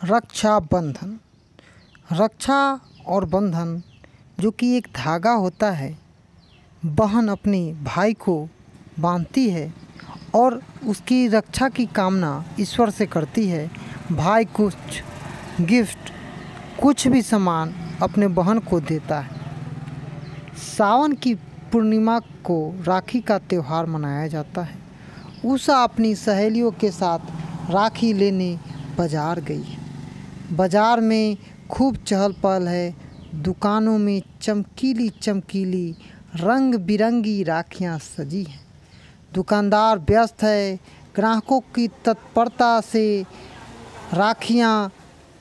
रक्षाबंधन रक्षा और बंधन, जो कि एक धागा होता है, बहन अपने भाई को बांधती है और उसकी रक्षा की कामना ईश्वर से करती है। भाई कुछ गिफ्ट, कुछ भी सामान अपने बहन को देता है। सावन की पूर्णिमा को राखी का त्यौहार मनाया जाता है। उषा अपनी सहेलियों के साथ राखी लेने बाज़ार गई बाज़ार में खूब चहल पहल है। दुकानों में चमकीली चमकीली रंग बिरंगी राखियाँ सजी हैं। दुकानदार व्यस्त है। ग्राहकों की तत्परता से राखियाँ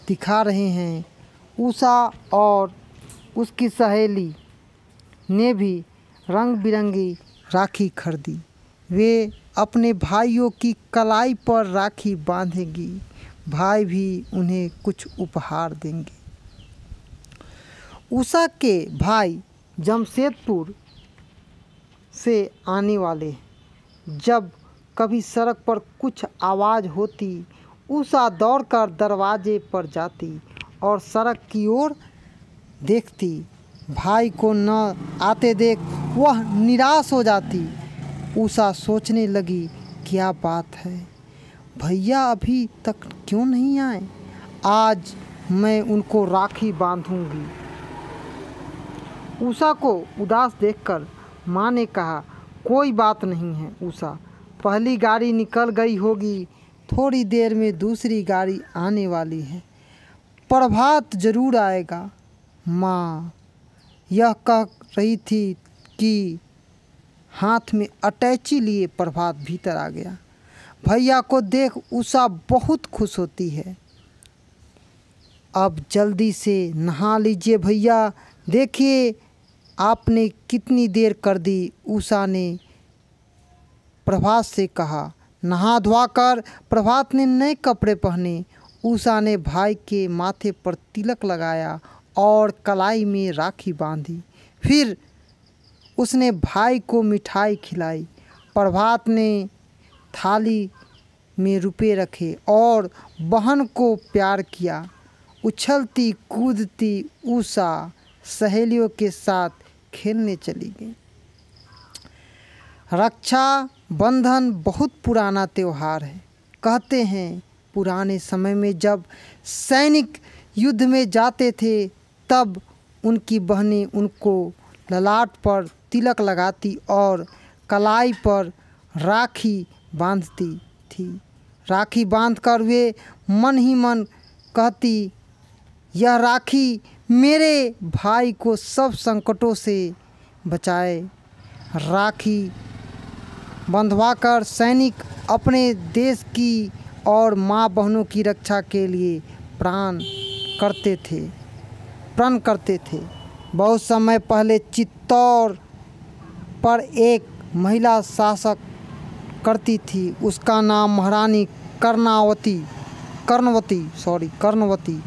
दिखा रहे हैं। उषा और उसकी सहेली ने भी रंग बिरंगी राखी खरीदी। वे अपने भाइयों की कलाई पर राखी बांधेंगी। भाई भी उन्हें कुछ उपहार देंगे। उषा के भाई जमशेदपुर से आने वाले जब कभी सड़क पर कुछ आवाज़ होती उषा दौड़कर दरवाजे पर जाती और सड़क की ओर देखती। भाई को न आते देख वह निराश हो जाती। उषा सोचने लगी, क्या बात है? भैया अभी तक क्यों नहीं आए? आज मैं उनको राखी बांधूँगी। उषा को उदास देखकर माँ ने कहा, कोई बात नहीं है उषा पहली गाड़ी निकल गई होगी, थोड़ी देर में दूसरी गाड़ी आने वाली है। प्रभात ज़रूर आएगा। माँ यह कह रही थी कि हाथ में अटैची लिए प्रभात भीतर आ गया। भैया को देख उषा बहुत खुश होती है। अब जल्दी से नहा लीजिए भैया। देखिए, आपने कितनी देर कर दी, उषा ने प्रभात से कहा। नहा धोआ कर, प्रभात ने नए कपड़े पहने। उषा ने भाई के माथे पर तिलक लगाया और कलाई में राखी बांधी। फिर उसने भाई को मिठाई खिलाई। प्रभात ने थाली में रुपए रखे और बहन को प्यार किया। उछलती, कूदती उषा सहेलियों के साथ खेलने चली गई। रक्षा बंधन बहुत पुराना त्यौहार है। कहते हैं, पुराने समय में जब सैनिक युद्ध में जाते थे, तब उनकी बहनें उनको ललाट पर तिलक लगाती और कलाई पर राखी बांधती थी। राखी बांधकर वे मन ही मन कहती, यह राखी मेरे भाई को सब संकटों से बचाए। राखी बंधवाकर सैनिक अपने देश की और माँ बहनों की रक्षा के लिए प्राण करते थे, प्रण करते थे। बहुत समय पहले चित्तौड़ पर एक महिला शासक करती थी। उसका नाम महारानी कर्णावती, कर्णवती सॉरी कर्णवती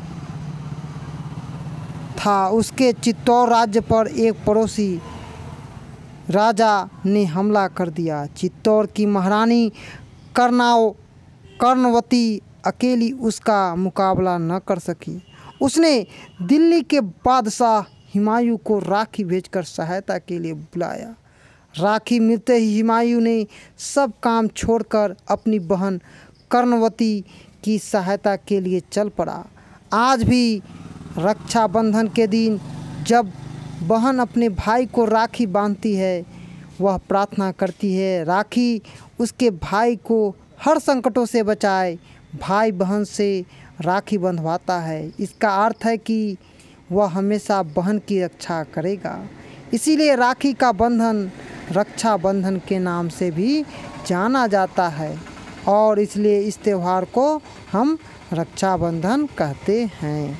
था। उसके चित्तौड़ राज्य पर एक पड़ोसी राजा ने हमला कर दिया। चित्तौड़ की महारानी कर्णाव, कर्णवती अकेली उसका मुकाबला न कर सकी। उसने दिल्ली के बादशाह हिमायू को राखी भेजकर सहायता के लिए बुलाया। राखी मिलते ही हिमायू ने सब काम छोड़कर अपनी बहन कर्णवती की सहायता के लिए चल पड़ा। आज भी रक्षाबंधन के दिन जब बहन अपने भाई को राखी बांधती है, वह प्रार्थना करती है, राखी उसके भाई को हर संकटों से बचाए भाई बहन से राखी बंधवाता है। इसका अर्थ है कि वह हमेशा बहन की रक्षा करेगा। इसीलिए राखी का बंधन रक्षा बंधन के नाम से भी जाना जाता है और इसलिए इस त्यौहार को हम रक्षाबंधन कहते हैं।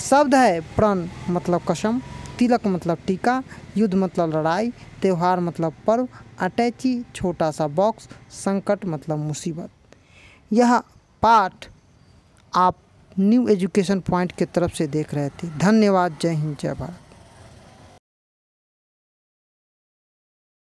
शब्द है प्रण मतलब कसम, तिलक मतलब टीका, युद्ध मतलब लड़ाई, त्यौहार मतलब पर्व, अटैची छोटा सा बॉक्स संकट मतलब मुसीबत। यह पाठ आप न्यू एजुकेशन पॉइंट के तरफ़ से देख रहे थे। धन्यवाद, जय हिंद, जय भारत।